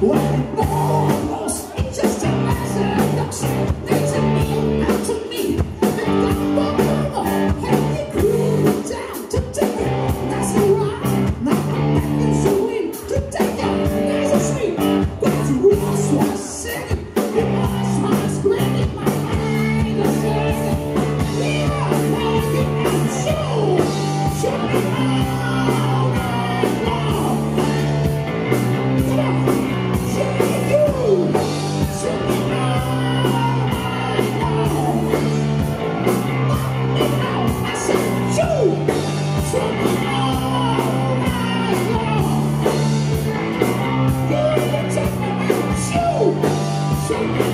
What? No, no, it's just a massive say